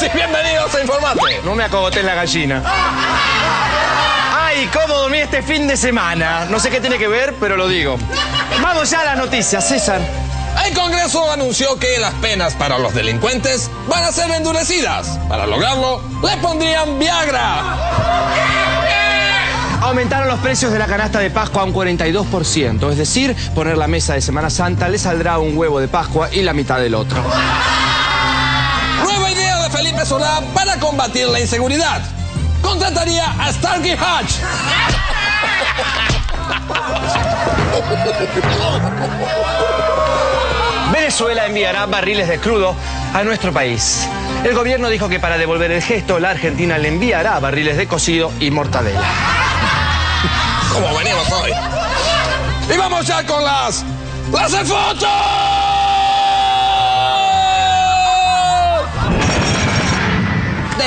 Bienvenidos a Informate. No me acogoté en la gallina. Ay, cómo dormí este fin de semana. No sé qué tiene que ver, pero lo digo. Vamos ya a las noticias, César. El Congreso anunció que las penas para los delincuentes van a ser endurecidas. Para lograrlo, le pondrían Viagra. Aumentaron los precios de la canasta de Pascua a un 42%, es decir, poner la mesa de Semana Santa le saldrá un huevo de Pascua y la mitad del otro. Nueva Solá para combatir la inseguridad. Contrataría a Starkey Hatch. Venezuela enviará barriles de crudo a nuestro país. El gobierno dijo que para devolver el gesto, la Argentina le enviará barriles de cocido y mortadela. Como venimos hoy. Y vamos ya con las. ¡Las fotos!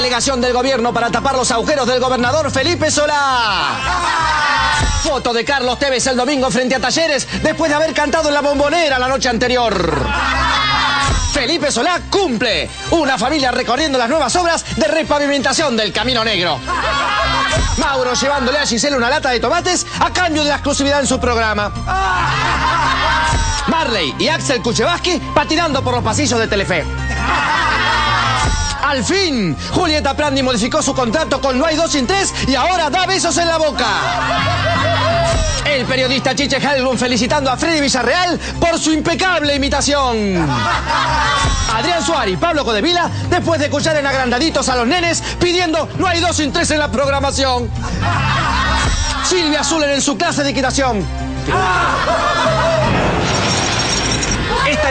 Delegación del gobierno para tapar los agujeros del gobernador Felipe Solá. Foto de Carlos Tevez el domingo frente a Talleres después de haber cantado en la bombonera la noche anterior. Felipe Solá cumple. Una familia recorriendo las nuevas obras de repavimentación del Camino Negro. Mauro llevándole a Giselle una lata de tomates a cambio de la exclusividad en su programa. Marley y Axel Kuchevaski patinando por los pasillos de Telefe. Al fin, Julieta Prandi modificó su contrato con No hay dos sin tres y ahora da besos en la boca. El periodista Chiche Helblum felicitando a Freddy Villarreal por su impecable imitación. Adrián Suárez y Pablo Codevila, después de escuchar en agrandaditos a los nenes, pidiendo no hay dos sin tres en la programación. Silvia Zuller en su clase de equitación.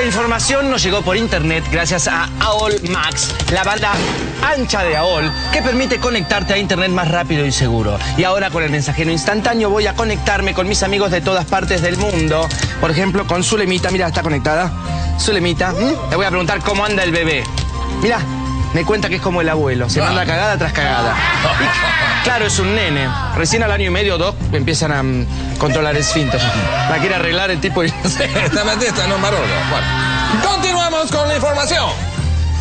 Información nos llegó por internet gracias a AOL Max, la banda ancha de AOL que permite conectarte a internet más rápido y seguro. Y ahora con el mensajero instantáneo voy a conectarme con mis amigos de todas partes del mundo. Por ejemplo, con Zulemita, mira, está conectada. Zulemita, ¿m? le voy a preguntar cómo anda el bebé. Mira, me cuenta que es como el abuelo, se manda cagada tras cagada. Y, claro, es un nene. Recién al año y medio o dos empiezan a mm, controlar esfínter. La quiere arreglar el tipo y... Esta metiste en un barullo. Bueno, continuamos con la información.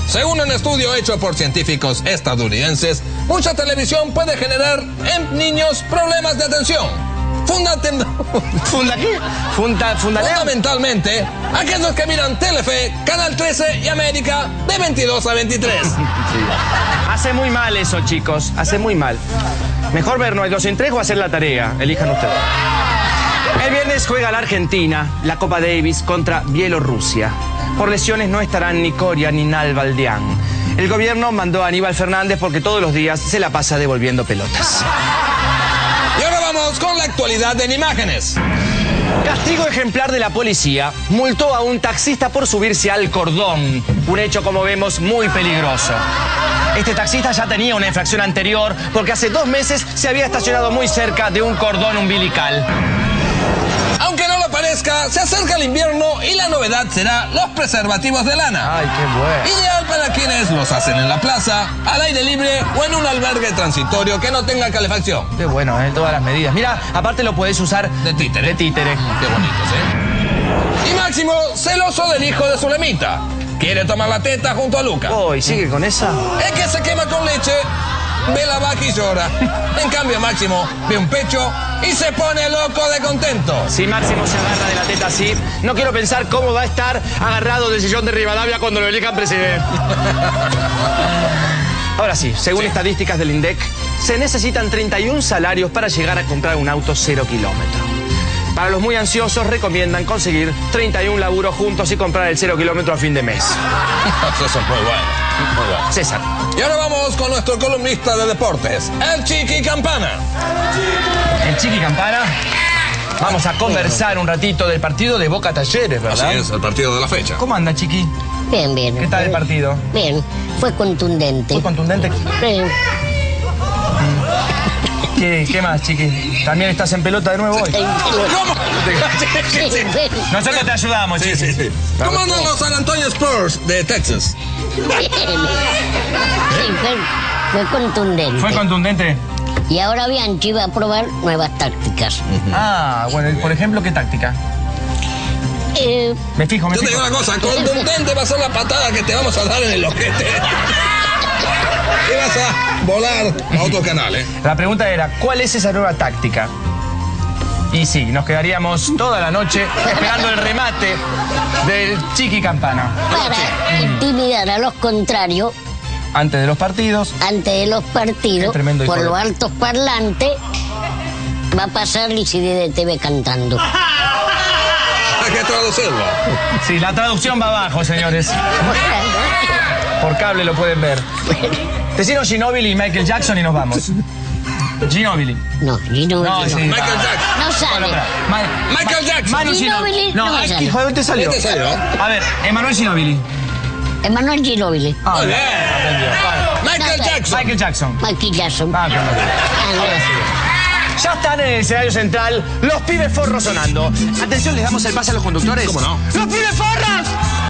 Según un estudio hecho por científicos estadounidenses, mucha televisión puede generar en niños problemas de atención. Fundaten- ¿Funda qué? Funda. Fundamentalmente, aquellos que miran Telefe, Canal 13 y América de 22 a 23. Hace muy mal eso, chicos. Hace muy mal. Mejor ver No hay dos sin tres o hacer la tarea. Elijan ustedes. El viernes juega la Argentina, la Copa Davis contra Bielorrusia. Por lesiones no estarán ni Coria ni Nalbaldián. El gobierno mandó a Aníbal Fernández porque todos los días se la pasa devolviendo pelotas. Con la actualidad en imágenes. Castigo ejemplar de la policía multó a un taxista por subirse al cordón. Un hecho, como vemos, muy peligroso. Este taxista ya tenía una infracción anterior porque hace dos meses se había estacionado muy cerca de un cordón umbilical. Parezca, se acerca el invierno y la novedad será los preservativos de lana. Ay, qué bueno. Ideal para quienes los hacen en la plaza, al aire libre o en un albergue transitorio que no tenga calefacción. Qué bueno, ¿eh? todas las medidas. Mira, aparte lo puedes usar De títere. De títere. Qué bonitos, ¿eh? Y Máximo, celoso del hijo de Zulemita. Quiere tomar la teta junto a Luca. Hoy, ¿sigue con esa? El que se quema con leche, ve la vaca y llora. En cambio, Máximo ve un pecho y se pone loco de contento. Si Máximo se agarra de la teta así, no quiero pensar cómo va a estar agarrado del sillón de Rivadavia cuando lo elijan presidente. Ahora sí, según estadísticas del INDEC, se necesitan 31 salarios para llegar a comprar un auto cero kilómetro. Para los muy ansiosos recomiendan conseguir 31 laburos juntos y comprar el cero kilómetro a fin de mes. Eso es muy bueno. Muy bueno. César. Y ahora vamos con nuestro columnista de deportes, el Chiqui Campana. El Chiqui Campana. Vamos a conversar un ratito del partido de Boca Talleres, ¿verdad? Así es, el partido de la fecha. ¿Cómo anda, Chiqui? Bien, bien. ¿Qué tal el partido? Bien, fue contundente. ¿Muy contundente? Sí. ¿Qué, qué más, Chiqui? ¿También estás en pelota de nuevo hoy? ¿Cómo? Sí, sí. Nosotros te ayudamos, Sí, Chiqui. sí, sí. ¿Cómo andan los San Antonio Spurs de Texas? Bien. Sí, fue, fue contundente. ¿Fue contundente? y ahora Bianchi va a probar nuevas tácticas. Ah, bueno, por ejemplo, ¿qué táctica? Eh, Me fijo, me Yo te fijo. digo una cosa, contundente va a ser la patada que te vamos a dar en el ojete. Y vas a volar a otro canal, ¿eh? La pregunta era, ¿cuál es esa nueva táctica? Y sí, nos quedaríamos toda la noche esperando el remate del Chiqui Campana. Para intimidar a los contrarios Antes de los partidos, antes de los partidos, tremendo por los altos parlantes, va a pasar Lizzie de TV cantando. Hay que traducirlo. sí, la traducción va abajo, señores. Por cable lo pueden ver. Decinos Ginóbili y Michael Jackson y nos vamos. Ginóbili. No, Gino No, no. sí. Michael Jackson. No sale. Ma- Michael Jackson. Manu Ginóbili Ginóbili. no aquí, sale. joder, te salió. ¿Qué te salió? A ver, Emanuel Ginóbili. Emanuel Ginóbili. Ah, bien. Michael No, Jackson. Michael Jackson. Michael Jackson. Ah, bueno. Ah, Ya están en el escenario central los pibes forros sonando. Atención, les damos el pase a los conductores. ¿Cómo no? ¡Los pibes forros!